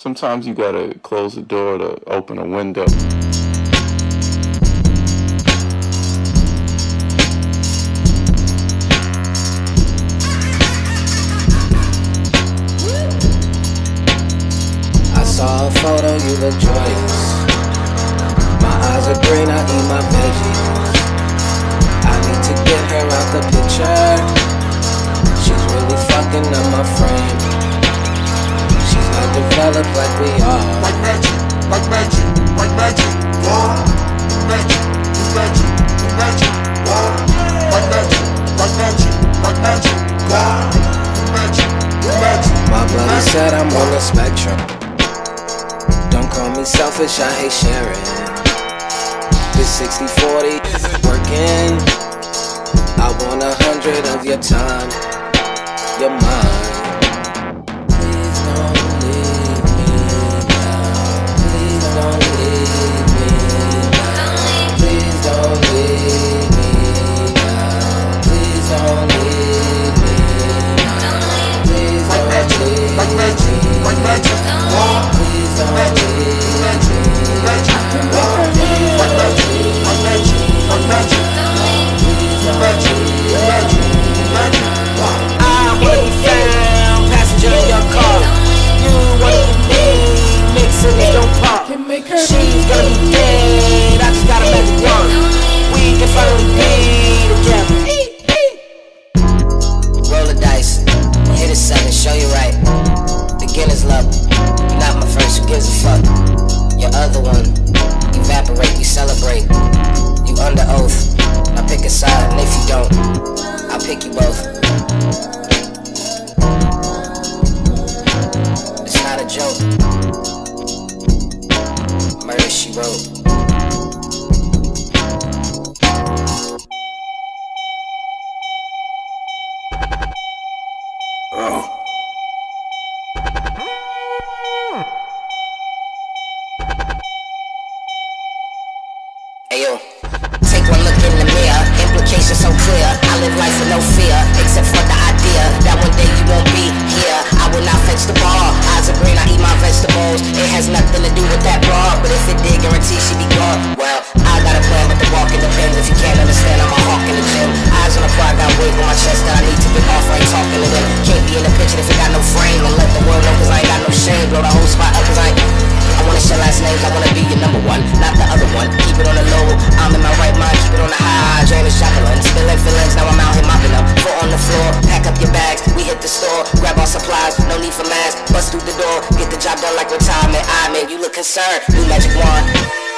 Sometimes you gotta close the door to open a window. I saw a photo, you look joyous. My eyes are green, I eat my veggies. I need to get her out the picture. Not developed like we are. like magic, like magic, like magic, war, magic, magic, magic, war, like magic, like magic, like magic, war, magic, magic. My buddy said I'm on the spectrum. Don't call me selfish, I hate sharing. This 60 40 isn't working. I want a hundred of your time, your mind. Wrote. Take one look in the mirror. Implications so clear. I live life with no fear, except for the idea that one day you won't be here. I will not fetch the ball. If it got no frame. And let the world know, cause I ain't got no shame. Blow the whole spot up, cause I ain't. I wanna share last names, I wanna be your number one, not the other one. Keep it on the low, I'm in my right mind, keep it on the high. Janice Jacqueline, spilling feelings, now I'm out here mopping up. Foot on the floor, pack up your bags, we hit the store, grab our supplies, no need for masks, bust through the door, get the job done like retirement. I man, you look concerned, new magic wand.